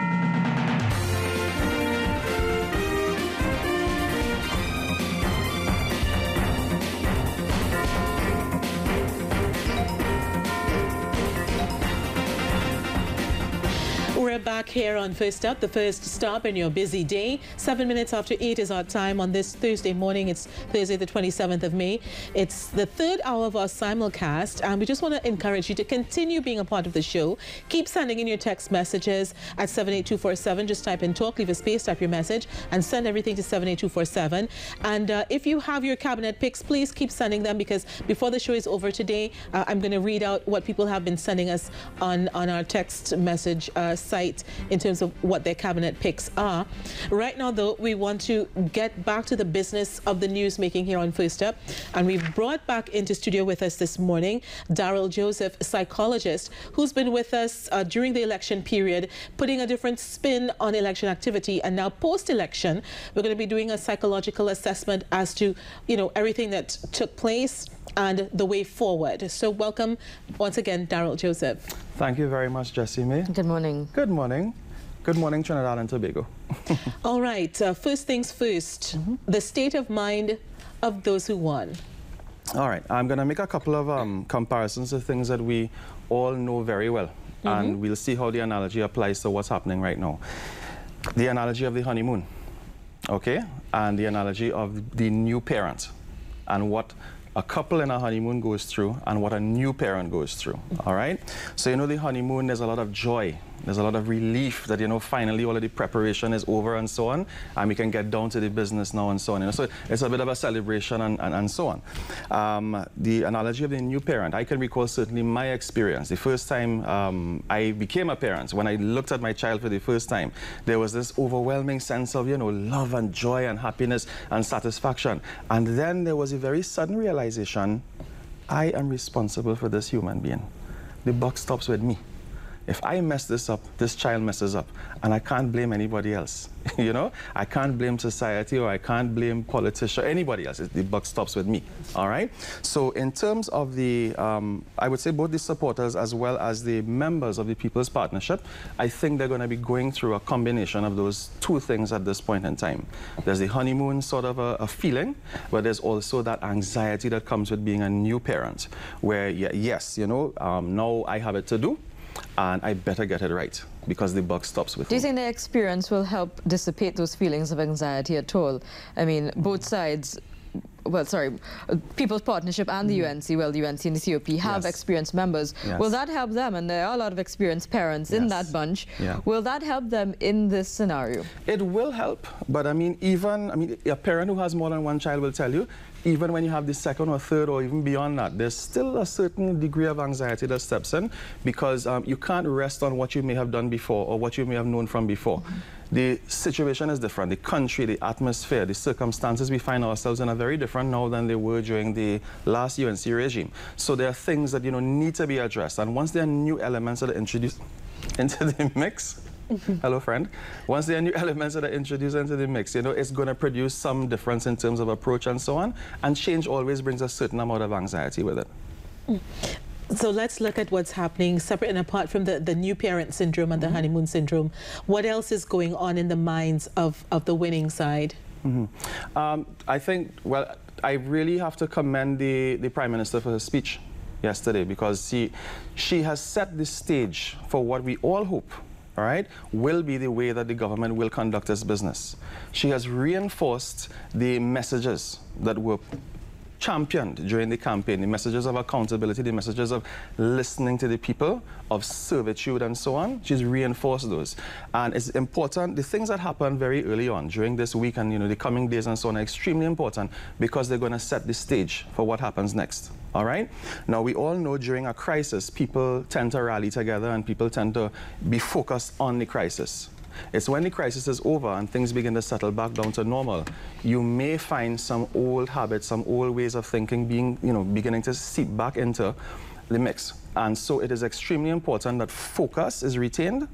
We're back here on First Up, the first stop in your busy day. Seven minutes after eight is our time on this Thursday morning. It's Thursday, the 27th of May. It's the third hour of our simulcast, and we just want to encourage you to continue being a part of the show. Keep sending in your text messages at 78247. Just type in talk, leave a space, type your message, and send everything to 78247. And uh, if you have your cabinet picks, please keep sending them because before the show is over today, uh, I'm going to read out what people have been sending us on, on our text message uh, site in terms of what their cabinet picks are. Right now, though, we want to get back to the business of the news making here on First Up. And we've brought back into studio with us this morning Daryl Joseph, psychologist, who's been with us uh, during the election period, putting a different spin on election activity. And now, post election, we're going to be doing a psychological assessment as to, you know, everything that took place and the way forward. So welcome once again, Daryl Joseph. Thank you very much, Jessie May. Good morning. Good morning. Good morning, Trinidad and Tobago. All right, uh, first things 1st mm -hmm. the state of mind of those who won. All right, I'm going to make a couple of um, comparisons of things that we all know very well. Mm -hmm. And we'll see how the analogy applies to what's happening right now. The analogy of the honeymoon, okay? And the analogy of the new parent and what a couple in a honeymoon goes through and what a new parent goes through, all right? So, you know, the honeymoon, there's a lot of joy. There's a lot of relief that, you know, finally all of the preparation is over and so on, and we can get down to the business now and so on. You know? So it's a bit of a celebration and, and, and so on. Um, the analogy of the new parent, I can recall certainly my experience. The first time um, I became a parent, when I looked at my child for the first time, there was this overwhelming sense of, you know, love and joy and happiness and satisfaction. And then there was a very sudden realization, I am responsible for this human being. The buck stops with me. If I mess this up, this child messes up, and I can't blame anybody else. you know, I can't blame society or I can't blame politician, anybody else. The buck stops with me. All right. So in terms of the, um, I would say both the supporters as well as the members of the People's Partnership, I think they're going to be going through a combination of those two things at this point in time. There's the honeymoon sort of a, a feeling, but there's also that anxiety that comes with being a new parent, where yes, you know, um, now I have it to do and I better get it right because the buck stops with Do you think the experience will help dissipate those feelings of anxiety at all? I mean, both sides well, sorry, People's Partnership and the mm. UNC, well, the UNC and the COP have yes. experienced members. Yes. Will that help them? And there are a lot of experienced parents yes. in that bunch. Yeah. Will that help them in this scenario? It will help, but I mean, even, I mean, a parent who has more than one child will tell you, even when you have the second or third or even beyond that, there's still a certain degree of anxiety that steps in because um, you can't rest on what you may have done before or what you may have known from before. Mm -hmm. The situation is different. The country, the atmosphere, the circumstances we find ourselves in are very different now than they were during the last UNC regime. So there are things that, you know, need to be addressed. And once there are new elements that are introduced into the mix, Hello, friend. Once there are new elements that are introduced into the mix, you know, it's going to produce some difference in terms of approach and so on. And change always brings a certain amount of anxiety with it. So let's look at what's happening separate and apart from the, the new parent syndrome and the mm -hmm. honeymoon syndrome. What else is going on in the minds of, of the winning side? Mm -hmm. um, I think, well, I really have to commend the, the Prime Minister for her speech yesterday because she, she has set the stage for what we all hope all right, will be the way that the government will conduct its business. She has reinforced the messages that were championed during the campaign, the messages of accountability, the messages of listening to the people, of servitude and so on. She's reinforced those. And it's important, the things that happen very early on during this week and you know the coming days and so on are extremely important because they're going to set the stage for what happens next. All right? Now, we all know during a crisis, people tend to rally together and people tend to be focused on the crisis. It's when the crisis is over and things begin to settle back down to normal, you may find some old habits, some old ways of thinking being, you know, beginning to seep back into the mix. And so it is extremely important that focus is retained,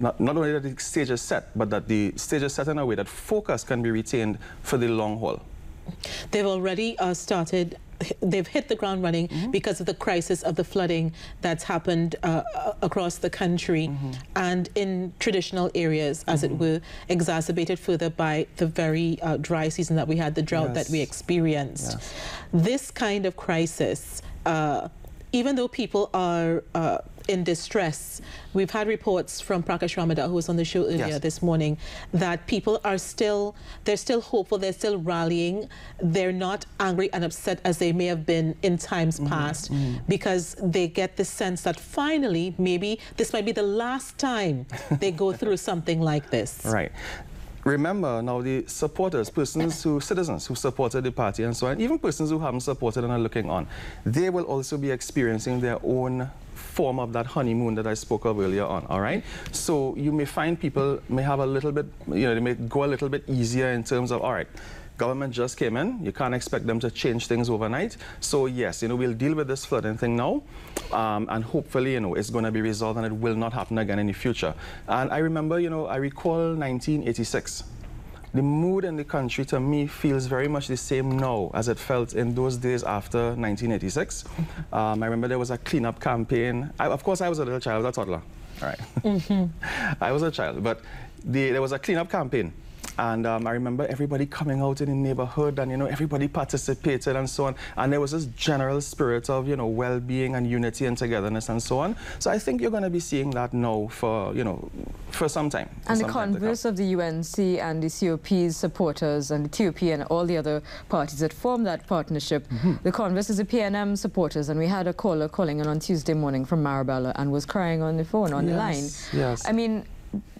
not, not only that the stage is set, but that the stage is set in a way that focus can be retained for the long haul. They've already uh, started they've hit the ground running mm -hmm. because of the crisis of the flooding that's happened uh, across the country mm -hmm. and in traditional areas, as mm -hmm. it mm-hmm. were, exacerbated further by the very uh, dry season that we had, the drought yes. that we experienced. Yes. This kind of crisis, uh, even though people are uh, in distress. We've had reports from Prakash Ramadhar, who was on the show earlier yes. this morning, that people are still, they're still hopeful, they're still rallying. They're not angry and upset as they may have been in times mm -hmm. past mm -hmm. because they get the sense that finally, maybe this might be the last time they go through something like this. Right remember now the supporters, persons who, citizens who supported the party and so on, even persons who haven't supported and are looking on, they will also be experiencing their own form of that honeymoon that I spoke of earlier on, all right? So you may find people may have a little bit, you know, they may go a little bit easier in terms of, all right, government just came in. You can't expect them to change things overnight. So yes, you know, we'll deal with this flooding thing now, um, and hopefully, you know, it's going to be resolved and it will not happen again in the future. And I remember, you know, I recall 1986 the mood in the country to me feels very much the same now as it felt in those days after 1986. um, I remember there was a cleanup campaign. I, of course, I was a little child, a toddler. All right. Mm -hmm. I was a child, but the, there was a cleanup campaign and um, I remember everybody coming out in the neighborhood and, you know, everybody participated and so on. And there was this general spirit of, you know, well-being and unity and togetherness and so on. So I think you're going to be seeing that now for, you know, for some time. For and some the converse of the UNC and the COP's supporters and the TOP and all the other parties that form that partnership, mm -hmm. the converse is the PNM supporters. And we had a caller calling in on Tuesday morning from Marabella and was crying on the phone, on yes, the line. Yes. I mean,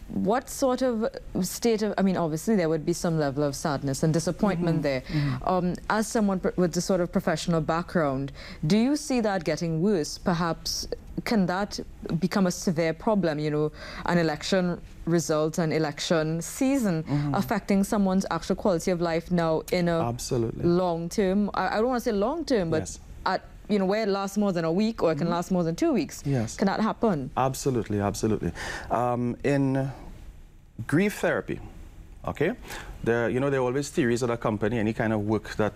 what sort of state of, I mean, obviously there would be some level of sadness and disappointment mm -hmm. there. Mm -hmm. um, as someone with the sort of professional background, do you see that getting worse? Perhaps can that become a severe problem, you know, an election result, an election season mm -hmm. affecting someone's actual quality of life now in a Absolutely. long term, I, I don't want to say long term, but yes. at you know, where it lasts more than a week or it can mm -hmm. last more than two weeks. Yes. Can that happen? Absolutely, absolutely. Um, in grief therapy, okay, there, you know, there are always theories that accompany any kind of work that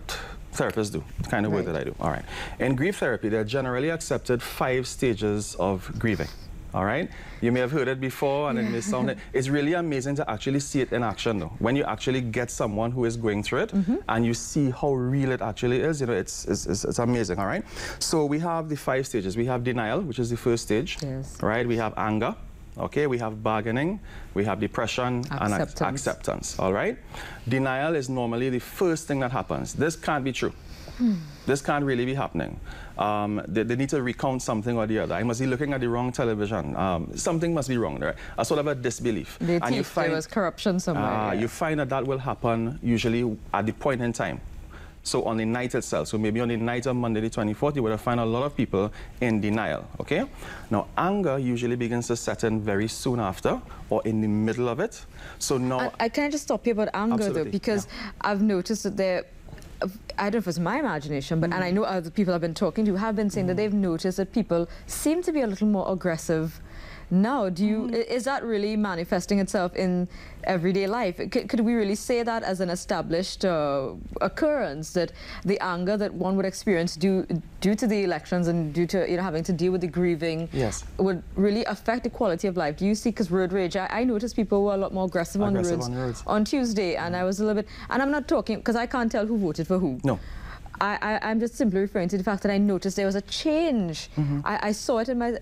therapists do, the kind of right. work that I do. All right. In grief therapy, there are generally accepted five stages of grieving all right? You may have heard it before and yeah. it may sound, it's really amazing to actually see it in action though. When you actually get someone who is going through it mm -hmm. and you see how real it actually is, you know, it's, it's, it's, it's, amazing, all right? So we have the five stages. We have denial, which is the first stage, yes. right? We have anger, okay? We have bargaining, we have depression acceptance. and acceptance, all right? Denial is normally the first thing that happens. This can't be true. Hmm. This can't really be happening. Um, they, they, need to recount something or the other. I must be looking at the wrong television. Um, something must be wrong right? A sort of a disbelief. They and you find, there was corruption somewhere. Uh, You find that that will happen usually at the point in time. So on the night itself, so maybe on the night of Monday the 24th, you would find a lot of people in denial, okay? Now, anger usually begins to set in very soon after or in the middle of it. So now... I, I can just stop you about anger, Absolutely. though, because yeah. I've noticed that there I don't know if it's my imagination, but mm. and I know other people I've been talking to have been saying mm. that they've noticed that people seem to be a little more aggressive now. Do you mm. is that really manifesting itself in everyday life? C could we really say that as an established uh, occurrence that the anger that one would experience due due to the elections and due to you know having to deal with the grieving yes. would really affect the quality of life? Do you see? Because road rage, I, I, noticed people were a lot more aggressive, aggressive on, the roads on, on Tuesday, and I was a little bit. And I'm not talking because I can't tell who voted for who. No. I, am just simply referring to the fact that I noticed there was a change. Mm -hmm. I, I, saw it in my,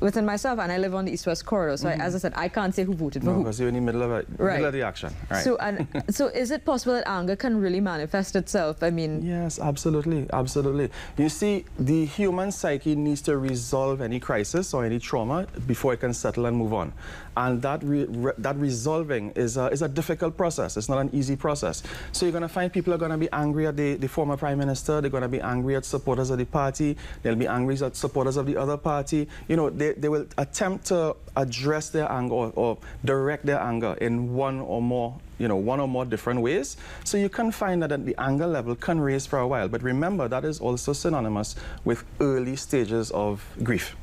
within myself, and I live on the east-west corridor. So, mm -hmm. I, as I said, I can't say who voted no, for who. because you're in the middle of, it, right. middle of the action. Right. So, and, so is it possible that anger can really manifest itself? I mean... Yes, absolutely, absolutely. You see, the human psyche needs to resolve any crisis or any trauma before it can settle and move on. And that, re re that resolving is a, is a difficult process. It's not an easy process. So you're going to find people are going to be angry at the, the former prime minister. They're going to be angry at supporters of the party. They'll be angry at supporters of the other party. You know, they, they will attempt to address their anger or, or direct their anger in one or more you know, one or more different ways. So you can find that the anger level can raise for a while. But remember, that is also synonymous with early stages of grief.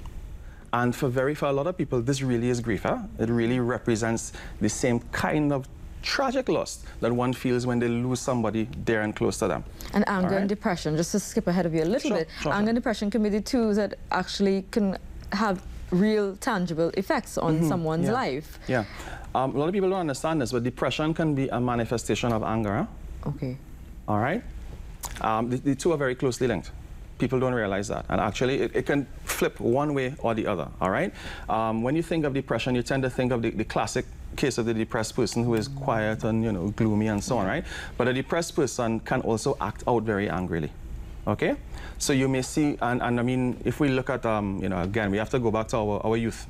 And for very, for a lot of people, this really is grief. Huh? It really represents the same kind of tragic loss that one feels when they lose somebody dear and close to them. And anger right? and depression, just to skip ahead of you a little sure, bit, sure, anger sure. and depression can be the two that actually can have real tangible effects on mm -hmm. someone's yeah. life. Yeah. Um, a lot of people don't understand this, but depression can be a manifestation of anger. Huh? Okay. All right? Um, the, the, two are very closely linked. People don't realize that. And actually, it, it can flip one way or the other, all right? Um, when you think of depression, you tend to think of the, the classic case of the depressed person who is quiet and, you know, gloomy and so on, right? But a depressed person can also act out very angrily, okay? So you may see, and, and I mean, if we look at, um, you know, again, we have to go back to our, our youth,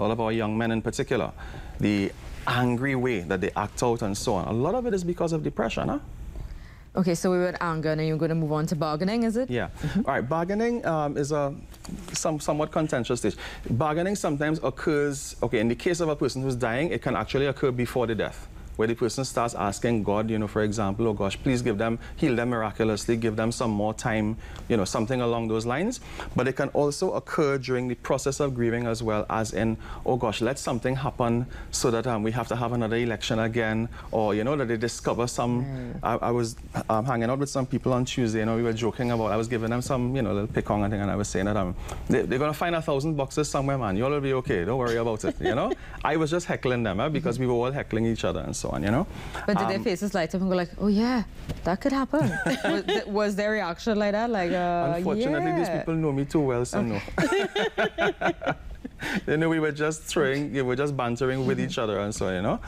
all of our young men in particular, the angry way that they act out and so on. A lot of it is because of depression, huh? Okay, so we were at anger, and you're going to move on to bargaining, is it? Yeah. Mm -hmm. All right, bargaining um, is a some, somewhat contentious stage. Bargaining sometimes occurs, okay, in the case of a person who's dying, it can actually occur before the death where the person starts asking God, you know, for example, oh gosh, please give them, heal them miraculously, give them some more time, you know, something along those lines. But it can also occur during the process of grieving as well, as in, oh gosh, let something happen so that um, we have to have another election again, or, you know, that they discover some. Mm. I, I, was um, hanging out with some people on Tuesday, you know, we were joking about, I was giving them some, you know, little pick on thing, and I was saying that um, they, are going to find a thousand boxes somewhere, man. You all will be okay. Don't worry about it, you know? I was just heckling them huh, because we were all heckling each other and so so on, you know. But did um, their faces light up and go like, oh yeah, that could happen? was, th was, their reaction like that? Like, uh, Unfortunately, yeah. these people know me too well, so okay. no. you know, we were just throwing, we were just bantering with each other and so, you know.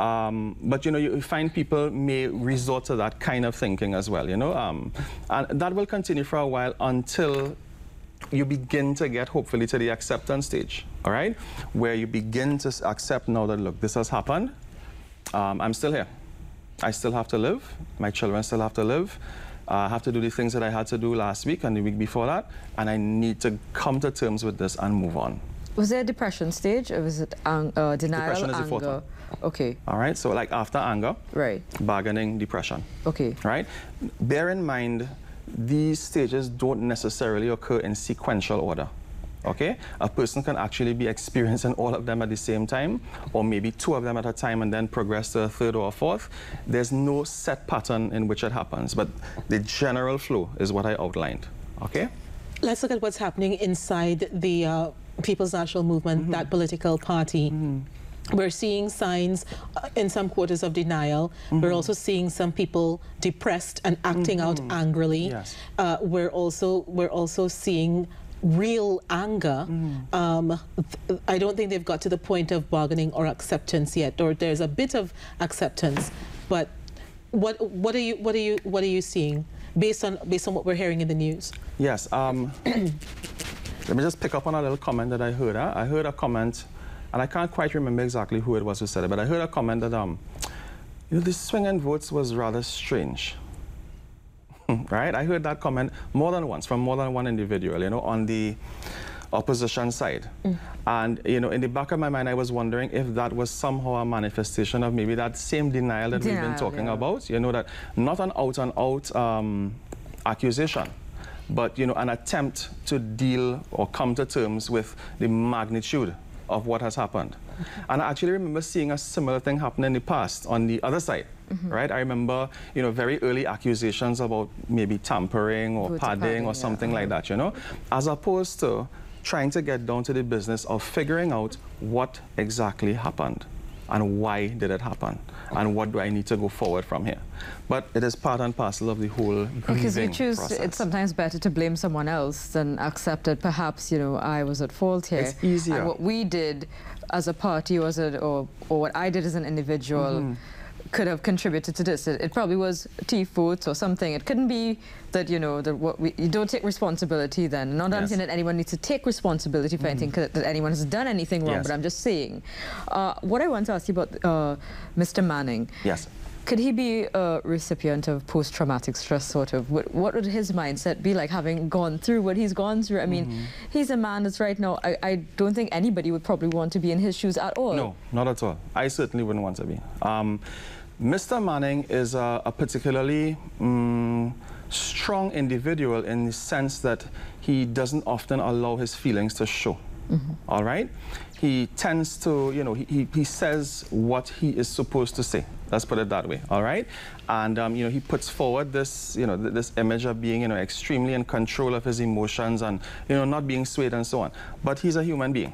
Um, but, you know, you find people may resort to that kind of thinking as well, you know. Um, and that will continue for a while until you begin to get, hopefully, to the acceptance stage, all right? Where you begin to accept now that, look, this has happened um, I'm still here. I still have to live. My children still have to live. Uh, I have to do the things that I had to do last week and the week before that, and I need to come to terms with this and move on. Was there a depression stage, or was it uh, denial, depression is anger? The fourth one. Okay. All right, so like after anger, right. bargaining, depression. Okay. Right? Bear in mind, these stages don't necessarily occur in sequential order okay? A person can actually be experiencing all of them at the same time, or maybe two of them at a time and then progress to a third or a fourth. There's no set pattern in which it happens, but the general flow is what I outlined, okay? Let's look at what's happening inside the uh, People's National Movement, mm -hmm. that political party. Mm -hmm. We're seeing signs uh, in some quarters of denial. Mm -hmm. We're also seeing some people depressed and acting out mm-hmm. angrily. Yes. Uh, we're also we're also seeing real anger, mm. um, I don't think they've got to the point of bargaining or acceptance yet, or there's a bit of acceptance. But what what are you what are you what are you seeing based on based on what we're hearing in the news? Yes. Um, let me just pick up on a little comment that I heard. Huh? I heard a comment, and I can't quite remember exactly who it was who said it, but I heard a comment that um, you know, the swing in votes was rather strange. Right? I heard that comment more than once from more than one individual, you know, on the opposition side. Mm. And, you know, in the back of my mind, I was wondering if that was somehow a manifestation of maybe that same denial that denial, we've been talking yeah. about. You know, that not an out-and-out um, accusation, but, you know, an attempt to deal or come to terms with the magnitude of what has happened. And I actually remember seeing a similar thing happen in the past on the other side. Mm -hmm. right? I remember, you know, very early accusations about maybe tampering or padding, padding, or something yeah. like that, you know, as opposed to trying to get down to the business of figuring out what exactly happened and why did it happen and what do I need to go forward from here. But it is part and parcel of the whole Because you choose, process. it's sometimes better to blame someone else than accept that perhaps, you know, I was at fault here. It's easier. And what we did as a party was it, or, or what I did as an individual mm -hmm could have contributed to this. It, it probably was T-Foods or something. It couldn't be that, you know, that what we, you don't take responsibility then. Not yes. saying that anyone needs to take responsibility for mm. anything, that anyone has done anything wrong, yes. but I'm just saying. Uh, what I want to ask you about uh, Mr. Manning. Yes. Could he be a recipient of post-traumatic stress, sort of? What, what, would his mindset be like, having gone through what he's gone through? I mean, mm -hmm. he's a man that's right now, I, I, don't think anybody would probably want to be in his shoes at all. No, not at all. I certainly wouldn't want to be. Um, Mr. Manning is a, a particularly um, strong individual in the sense that he doesn't often allow his feelings to show. Mm -hmm. All right? He tends to, you know, he, he says what he is supposed to say. Let's put it that way, all right? And, um, you know, he puts forward this, you know, th this image of being, you know, extremely in control of his emotions and, you know, not being swayed and so on. But he's a human being.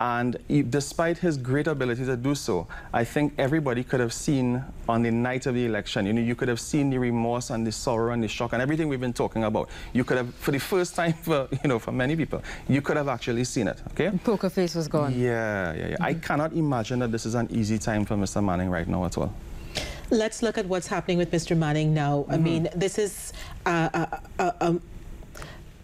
And he, despite his great ability to do so, I think everybody could have seen on the night of the election, you know, you could have seen the remorse and the sorrow and the shock and everything we've been talking about. You could have, for the first time for, you know, for many people, you could have actually seen it, okay? Poker face was gone. Yeah, yeah, yeah. Mm -hmm. I mm-hmm. cannot imagine that this is an easy time for Mr. Manning right now at all. Let's look at what's happening with Mr. Manning now. Mm -hmm. I mm-hmm. mean, this is uh, uh, uh,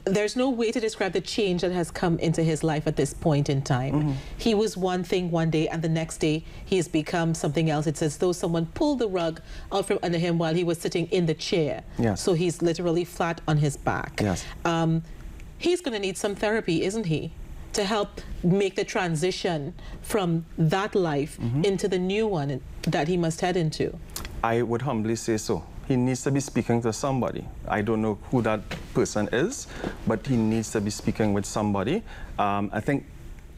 there's no way to describe the change that has come into his life at this point in time. Mm -hmm. He was one thing one day, and the next day he has become something else. It's as though someone pulled the rug out from under him while he was sitting in the chair. Yes. So he's literally flat on his back. Yes. Um, he's going to need some therapy, isn't he? To help make the transition from that life mm -hmm. into the new one that he must head into. I would humbly say so he needs to be speaking to somebody. I don't know who that person is, but he needs to be speaking with somebody. Um, I think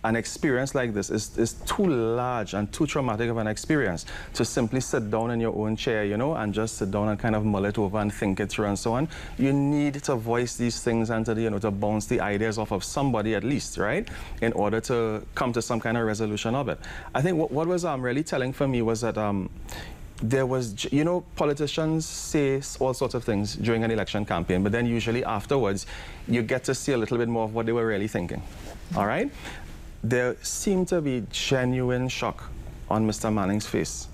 an experience like this is, is too large and too traumatic of an experience to simply sit down in your own chair, you know, and just sit down and kind of mull it over and think it through and so on. You need to voice these things and to, you know, to bounce the ideas off of somebody at least, right, in order to come to some kind of resolution of it. I think what, what was um, really telling for me was that, um, there was, you know, politicians say all sorts of things during an election campaign, but then usually afterwards, you get to see a little bit more of what they were really thinking. All right? There seemed to be genuine shock on Mr. Manning's face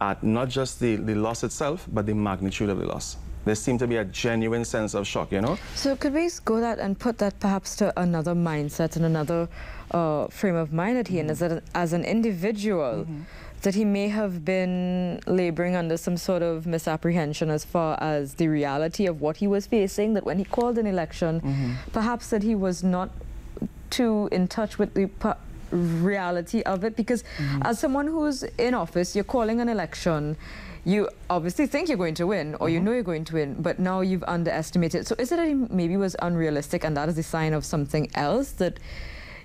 at not just the, the loss itself, but the magnitude of the loss. There seemed to be a genuine sense of shock, you know? So could we go that and put that perhaps to another mindset and another uh, frame of mind that he in as, a, as an individual? Mm -hmm that he may have been laboring under some sort of misapprehension as far as the reality of what he was facing, that when he called an election, mm -hmm. perhaps that he was not too in touch with the reality of it because mm -hmm. as someone who's in office, you're calling an election, you obviously think you're going to win or mm -hmm. you mm-hmm. know you're going to win, but now you've underestimated. So is it that he maybe was unrealistic and that is a sign of something else that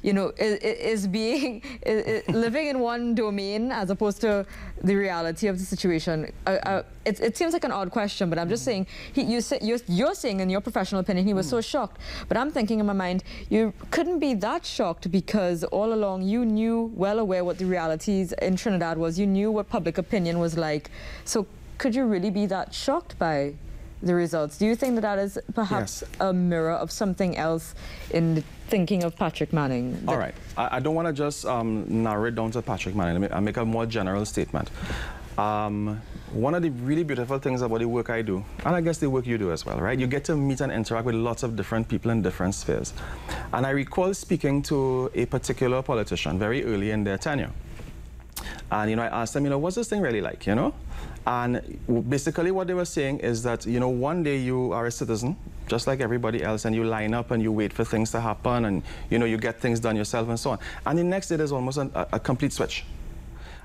you know, is, is being is, living in one domain as opposed to the reality of the situation. Uh, uh, it, it, seems like an odd question, but I'm just saying, he, you say, you're, you're, saying in your professional opinion he was so shocked, but I'm thinking in my mind, you couldn't be that shocked because all along you knew well aware what the realities in Trinidad was. You knew what public opinion was like. So could you really be that shocked by the results. Do you think that that is perhaps yes. a mirror of something else in thinking of Patrick Manning? All right. I, I don't want to just um, narrow it down to Patrick Manning. Let me I'll make a more general statement. Um, one of the really beautiful things about the work I do, and I guess the work you do as well, right? You get to meet and interact with lots of different people in different spheres. And I recall speaking to a particular politician very early in their tenure. And, you know, I asked them, you know, what's this thing really like, you know? And basically what they were saying is that, you know, one day you are a citizen, just like everybody else, and you line up and you wait for things to happen and, you know, you get things done yourself and so on. And the next day there's almost a, a complete switch.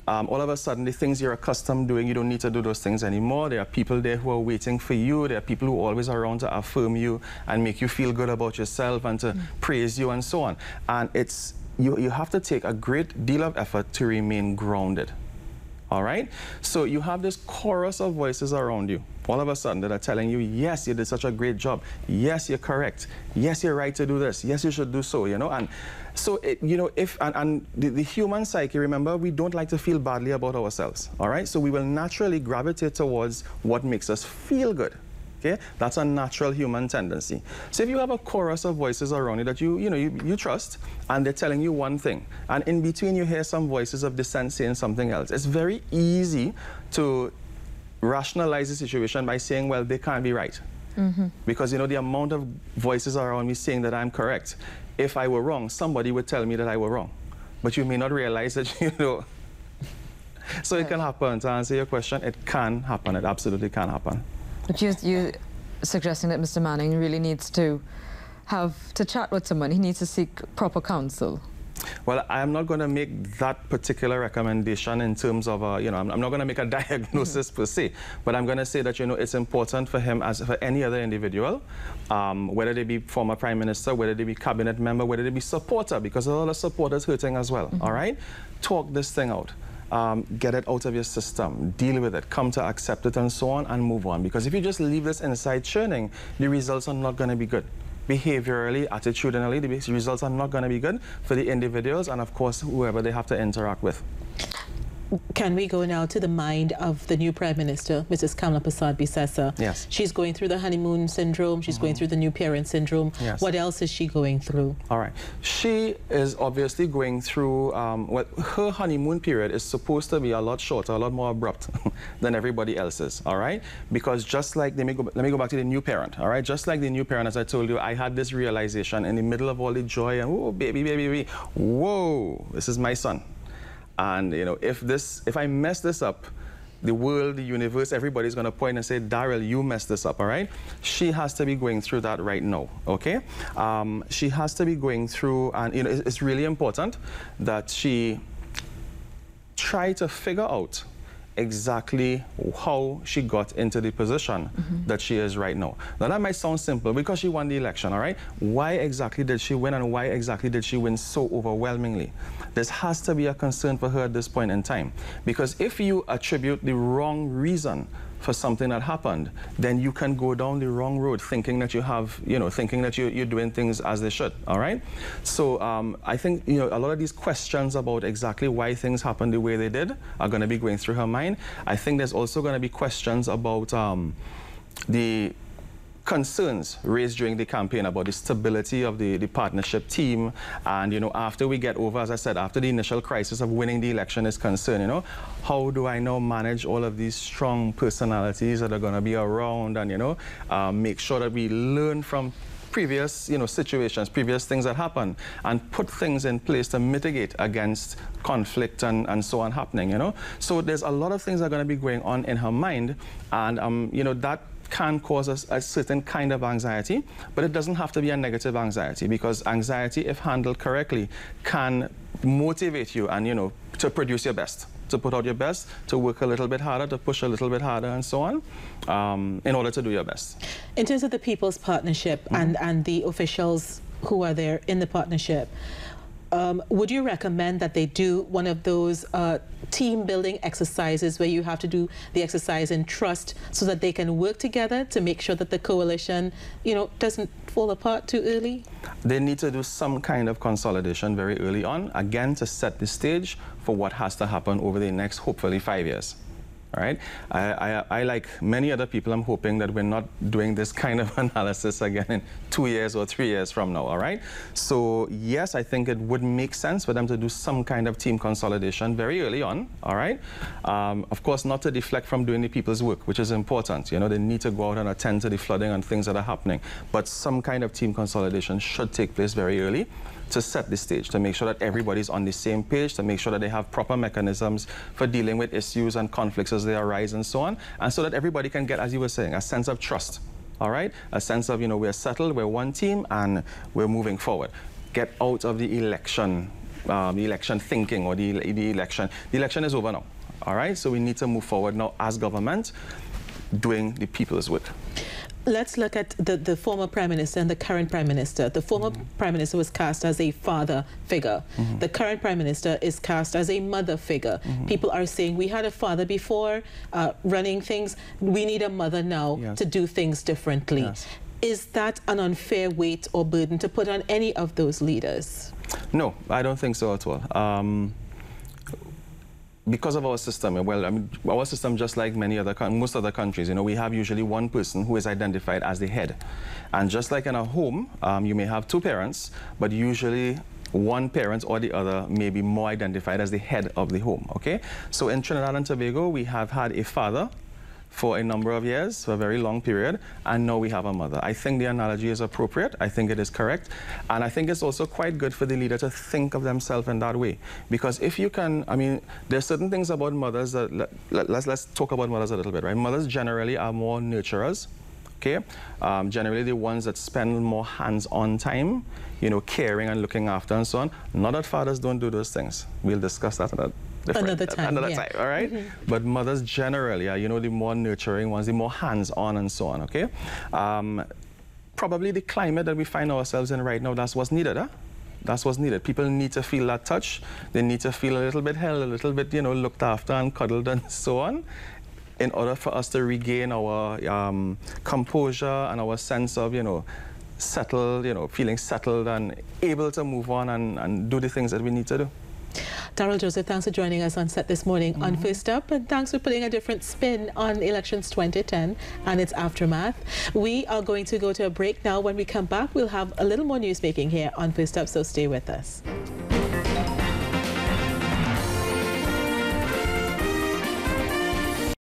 Um, all of a sudden, the things you're accustomed doing, you don't need to do those things anymore. There are people there who are waiting for you. There are people who are always around to affirm you and make you feel good about yourself and to mm. praise you and so on. And it's you, you have to take a great deal of effort to remain grounded. All right? So you have this chorus of voices around you, all of a sudden, that are telling you, yes, you did such a great job. Yes, you're correct. Yes, you're right to do this. Yes, you should do so, you know? And so, it, you know, if, and, and the, the, human psyche, remember, we don't like to feel badly about ourselves, all right? So we will naturally gravitate towards what makes us feel good. Okay? That's a natural human tendency. So if you have a chorus of voices around you that you, you, know, you, you trust, and they're telling you one thing, and in between you hear some voices of dissent saying something else, it's very easy to rationalize the situation by saying, well, they can't be right. Mm -hmm. Because, you know, the amount of voices around me saying that I'm correct. If I were wrong, somebody would tell me that I were wrong. But you may not realize that, you know, so it can happen. To answer your question, it can happen. It absolutely can happen. But you, you suggesting that Mr. Manning really needs to have to chat with someone. He needs to seek proper counsel. Well, I'm not going to make that particular recommendation in terms of, uh, you know, I'm, I'm not going to make a diagnosis per se, but I'm going to say that, you know, it's important for him as for any other individual, um, whether they be former prime minister, whether they be cabinet member, whether they be supporter, because a lot of supporters hurting as well, mm -hmm. all right? Talk this thing out. Um, get it out of your system, deal with it, come to accept it and so on and move on. Because if you just leave this inside churning, the results are not going to be good behaviorally, attitudinally, the results are not going to be good for the individuals and, of course, whoever they have to interact with. Can we go now to the mind of the new Prime Minister, Mrs. Kamla Persad Bissessar? Yes. She's going through the honeymoon syndrome. She's mm -hmm. going through the new parent syndrome. Yes. What else is she going through? All right. She is obviously going through, um, well, her honeymoon period is supposed to be a lot shorter, a lot more abrupt than everybody else's, all right? Because just like, let me, go, let me go back to the new parent, all right? Just like the new parent, as I told you, I had this realization in the middle of all the joy and, oh, baby, baby, baby, whoa, this is my son. And you know, if this, if I mess this up, the world, the universe, everybody's going to point and say, Daryl, you messed this up, all right? She has to be going through that right now, okay? Um, she has to be going through, and you know, it's, it's really important that she try to figure out exactly how she got into the position mm -hmm. that she is right now. Now that might sound simple because she won the election, all right? Why exactly did she win and why exactly did she win so overwhelmingly? This has to be a concern for her at this point in time because if you attribute the wrong reason for something that happened, then you can go down the wrong road thinking that you have, you know, thinking that you, you're doing things as they should, all right? So um, I think, you know, a lot of these questions about exactly why things happened the way they did are going to be going through her mind. I think there's also going to be questions about um, the concerns raised during the campaign about the stability of the, the partnership team. And, you know, after we get over, as I said, after the initial crisis of winning the election is concerned, you know, how do I now manage all of these strong personalities that are going to be around and, you know, um, make sure that we learn from previous you know situations previous things that happen and put things in place to mitigate against conflict and, and so on happening you know so there's a lot of things that are going to be going on in her mind and um, you know that can cause us a certain kind of anxiety, but it doesn't have to be a negative anxiety because anxiety, if handled correctly, can motivate you and, you know, to produce your best to put out your best, to work a little bit harder, to push a little bit harder, and so on, um, in order to do your best. In terms of the People's Partnership mm -hmm. and, and the officials who are there in the partnership, um, would you recommend that they do one of those uh, team building exercises where you have to do the exercise in trust so that they can work together to make sure that the coalition, you know, doesn't fall apart too early? They need to do some kind of consolidation very early on, again, to set the stage for what has to happen over the next, hopefully, five years. Right. I, I, I, like many other people, I'm hoping that we're not doing this kind of analysis again in two years or three years from now. All right. So yes, I think it would make sense for them to do some kind of team consolidation very early on. All right. Um, of course, not to deflect from doing the people's work, which is important. You know, they need to go out and attend to the flooding and things that are happening. But some kind of team consolidation should take place very early to set the stage, to make sure that everybody's on the same page, to make sure that they have proper mechanisms for dealing with issues and conflicts as they arise and so on, and so that everybody can get, as you were saying, a sense of trust, all right? A sense of, you know, we're settled, we're one team, and we're moving forward. Get out of the election, um, the election thinking or the, the election. The election is over now, all right? So we need to move forward now as government doing the people's work let's look at the, the former prime minister and the current prime minister. The former mm -hmm. prime minister was cast as a father figure. Mm -hmm. The current prime minister is cast as a mother figure. Mm -hmm. People are saying we had a father before uh, running things. We need a mother now yes. to do things differently. Yes. Is that an unfair weight or burden to put on any of those leaders? No, I don't think so at all. Um, because of our system, well, I mean, our system, just like many other, most other countries, you know, we have usually one person who is identified as the head. And just like in a home, um, you may have two parents, but usually one parent or the other may be more identified as the head of the home, okay? So in Trinidad and Tobago, we have had a father for a number of years, for a very long period, and now we have a mother. I think the analogy is appropriate. I think it is correct. And I think it's also quite good for the leader to think of themselves in that way. Because if you can, I mean, there's certain things about mothers that, let, us let's talk about mothers a little bit, right? Mothers generally are more nurturers, okay? Um, generally the ones that spend more hands-on time, you know, caring and looking after and so on. Not that fathers don't do those things. We'll discuss that another another time. Another yeah. time, all right? Mm -hmm. But mothers generally are, you know, the more nurturing ones, the more hands-on and so on, okay? Um, probably the climate that we find ourselves in right now, that's what's needed, huh? That's what's needed. People need to feel that touch. They need to feel a little bit held, a little bit, you know, looked after and cuddled and so on in order for us to regain our um, composure and our sense of, you know, settled, you know, feeling settled and able to move on and, and do the things that we need to do. Daryl Joseph, thanks for joining us on set this morning mm -hmm. on mm-hmm. First Up, and thanks for putting a different spin on elections 2010 and its aftermath. We are going to go to a break now. When we come back, we'll have a little more news making here on First Up, so stay with us.